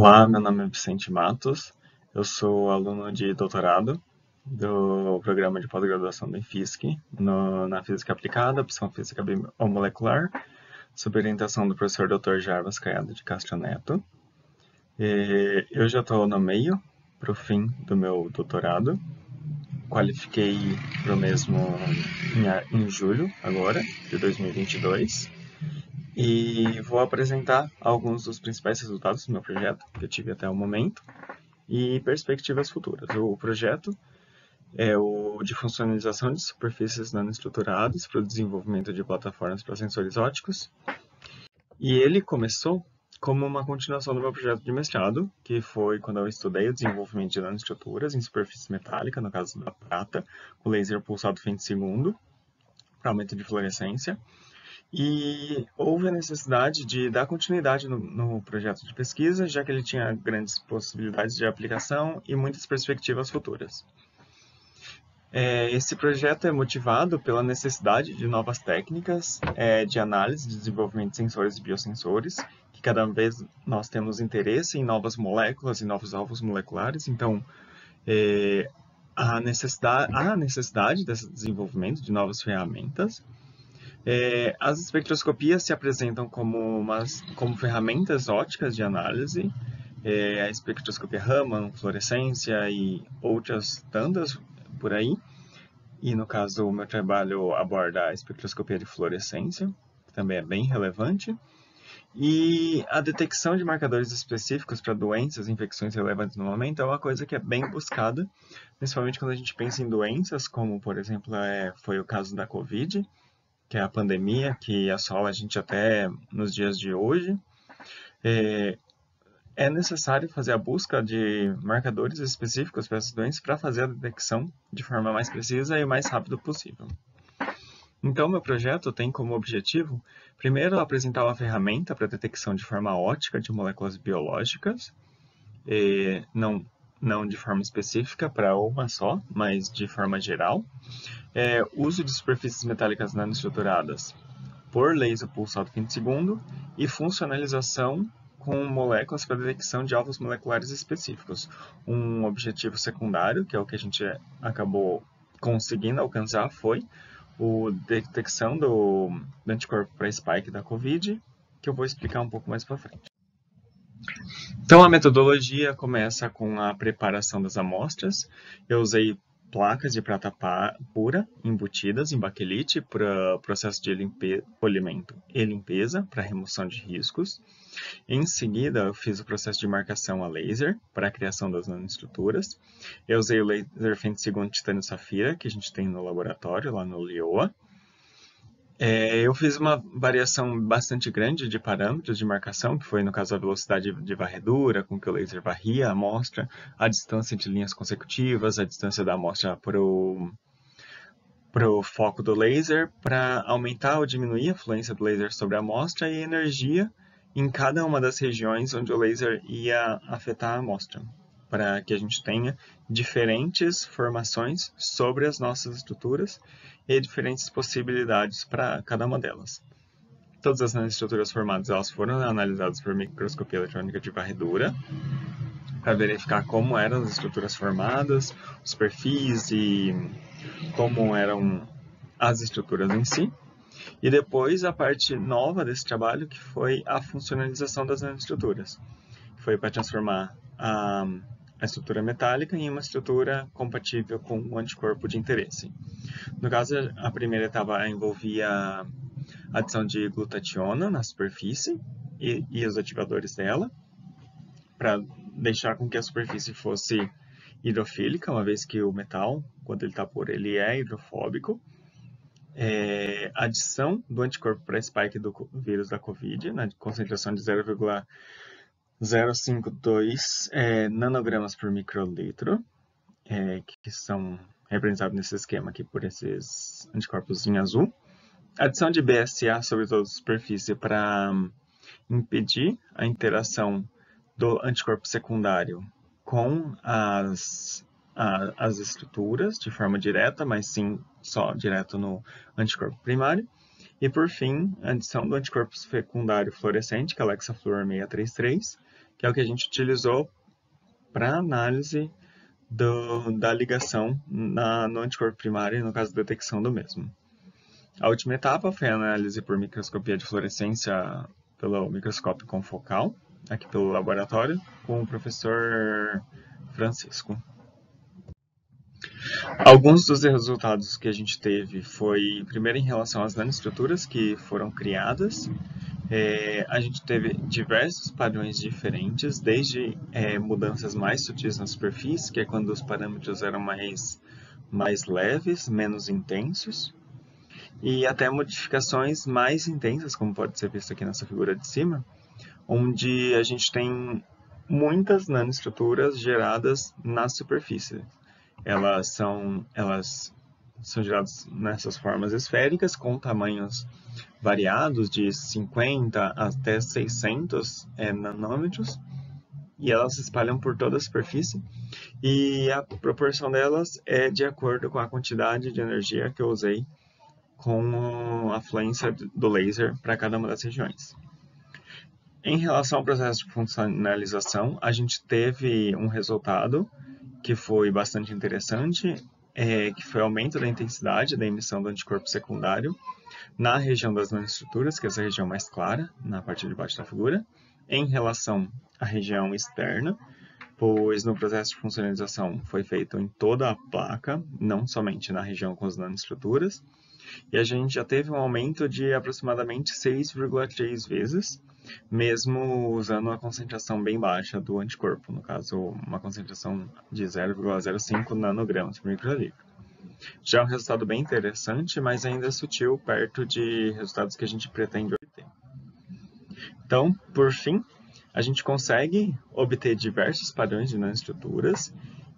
Olá, meu nome é Vicente Matos, eu sou aluno de doutorado do programa de pós-graduação da IFISC, no, na Física Aplicada, opção Física Biomolecular, sob orientação do professor Dr. Jarvas Caiado de Castro Neto. E eu já estou no meio, para o fim do meu doutorado, qualifiquei para o mesmo em, em julho, agora, de 2022, e vou apresentar alguns dos principais resultados do meu projeto que eu tive até o momento e perspectivas futuras. O projeto é o de funcionalização de superfícies nanoestruturadas para o desenvolvimento de plataformas para sensores óticos. E ele começou como uma continuação do meu projeto de mestrado, que foi quando eu estudei o desenvolvimento de nanoestruturas em superfície metálica, no caso da prata, com laser pulsado fim de segundo, para aumento de fluorescência. E houve a necessidade de dar continuidade no, no, projeto de pesquisa, já que ele tinha grandes possibilidades de aplicação e muitas perspectivas futuras. É, esse projeto é motivado pela necessidade de novas técnicas é, de análise e desenvolvimento de sensores e biosensores, que cada vez nós temos interesse em novas moléculas e novos alvos moleculares, então é, a necessidade, há necessidade desse desenvolvimento de novas ferramentas, é, as espectroscopias se apresentam como, umas, como ferramentas óticas de análise, é, a espectroscopia Raman, fluorescência e outras tantas por aí. E no caso, o meu trabalho aborda a espectroscopia de fluorescência, que também é bem relevante. E a detecção de marcadores específicos para doenças e infecções relevantes no momento é uma coisa que é bem buscada, principalmente quando a gente pensa em doenças, como, por exemplo, é, foi o caso da Covid, que é a pandemia, que assola a gente até nos dias de hoje, é, é necessário fazer a busca de marcadores específicos para essas doenças para fazer a detecção de forma mais precisa e mais rápido possível. Então, meu projeto tem como objetivo, primeiro, apresentar uma ferramenta para detecção de forma ótica de moléculas biológicas, não, não de forma específica para uma só, mas de forma geral é, uso de superfícies metálicas nanoestruturadas por laser pulsado de segundo e funcionalização com moléculas para detecção de alvos moleculares específicos. Um objetivo secundário, que é o que a gente acabou conseguindo alcançar, foi a detecção do, do anticorpo para spike da COVID, que eu vou explicar um pouco mais para frente. Então, a metodologia começa com a preparação das amostras. Eu usei placas de prata pura embutidas em baquelite para processo de polimento e limpeza para remoção de riscos. Em seguida, eu fiz o processo de marcação a laser para a criação das nanoestruturas. Eu usei o laser fente segundo titânio safira que a gente tem no laboratório lá no LIOA. É, eu fiz uma variação bastante grande de parâmetros de marcação, que foi no caso a velocidade de varredura, com que o laser varria a amostra, a distância de linhas consecutivas, a distância da amostra para o foco do laser, para aumentar ou diminuir a fluência do laser sobre a amostra e a energia em cada uma das regiões onde o laser ia afetar a amostra, para que a gente tenha diferentes formações sobre as nossas estruturas e diferentes possibilidades para cada uma delas. Todas as estruturas formadas elas foram analisadas por microscopia eletrônica de varredura para verificar como eram as estruturas formadas, os perfis e como eram as estruturas em si. E depois a parte nova desse trabalho que foi a funcionalização das nanoestruturas. Foi para transformar a, a estrutura metálica em uma estrutura compatível com o anticorpo de interesse. No caso, a primeira etapa envolvia a adição de glutationa na superfície e, e os ativadores dela, para deixar com que a superfície fosse hidrofílica, uma vez que o metal, quando ele está puro, ele é hidrofóbico. É, adição do anticorpo para spike do vírus da COVID, na concentração de 0,052 é, nanogramas por microlitro, é, que são representado nesse esquema aqui por esses anticorpos em azul. Adição de BSA sobre toda a superfície para hum, impedir a interação do anticorpo secundário com as, a, as estruturas de forma direta, mas sim só direto no anticorpo primário. E por fim, a adição do anticorpo secundário fluorescente, que é o Lexafluor 633, que é o que a gente utilizou para análise do, da ligação na, no anticorpo primário, no caso detecção do mesmo. A última etapa foi a análise por microscopia de fluorescência pelo microscópio confocal, aqui pelo laboratório, com o professor Francisco. Alguns dos resultados que a gente teve foi, primeiro, em relação às nanoestruturas que foram criadas. É, a gente teve diversos padrões diferentes, desde é, mudanças mais sutis na superfície, que é quando os parâmetros eram mais, mais leves, menos intensos, e até modificações mais intensas, como pode ser visto aqui nessa figura de cima, onde a gente tem muitas nanoestruturas geradas na superfície. Elas são, elas são geradas nessas formas esféricas com tamanhos variados de 50 até 600 é, nanômetros e elas se espalham por toda a superfície e a proporção delas é de acordo com a quantidade de energia que eu usei com a fluência do laser para cada uma das regiões. Em relação ao processo de funcionalização, a gente teve um resultado que foi bastante interessante, é, que foi aumento da intensidade da emissão do anticorpo secundário na região das nanoestruturas, que é essa região mais clara, na parte de baixo da figura, em relação à região externa, pois no processo de funcionalização foi feito em toda a placa, não somente na região com as nanoestruturas, e a gente já teve um aumento de aproximadamente 6,3 vezes, mesmo usando uma concentração bem baixa do anticorpo, no caso, uma concentração de 0,05 nanogramas por microlitro. Já é um resultado bem interessante, mas ainda sutil, perto de resultados que a gente pretende obter. Então, por fim, a gente consegue obter diversos padrões de nanoestruturas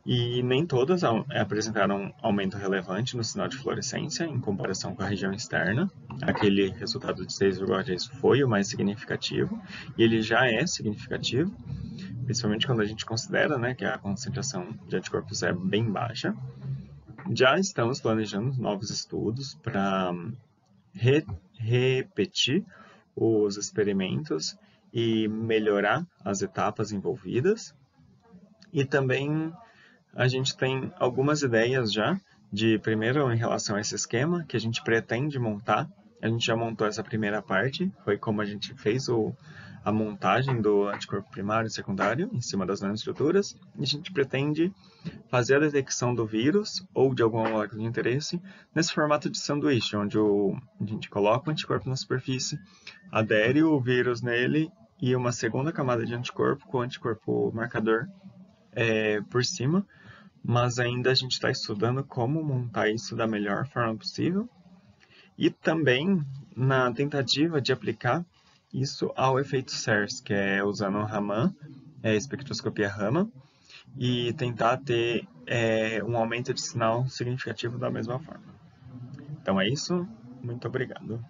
e nem todas apresentaram um aumento relevante no sinal de fluorescência em comparação com a região externa. Aquele resultado de 6,3 foi o mais significativo, e ele já é significativo, principalmente quando a gente considera né, que a concentração de anticorpos é bem baixa. Já estamos planejando novos estudos para re repetir os experimentos e melhorar as etapas envolvidas e também a gente tem algumas ideias já, de primeiro em relação a esse esquema que a gente pretende montar. A gente já montou essa primeira parte, foi como a gente fez o, a montagem do anticorpo primário e secundário em cima das nanoestruturas. E a gente pretende fazer a detecção do vírus ou de alguma molécula de interesse nesse formato de sanduíche, onde o, a gente coloca o anticorpo na superfície, adere o vírus nele e uma segunda camada de anticorpo com o anticorpo marcador é, por cima mas ainda a gente está estudando como montar isso da melhor forma possível e também na tentativa de aplicar isso ao efeito SERS, que é usando o Raman, é, espectroscopia Raman, e tentar ter é, um aumento de sinal significativo da mesma forma. Então é isso, muito obrigado.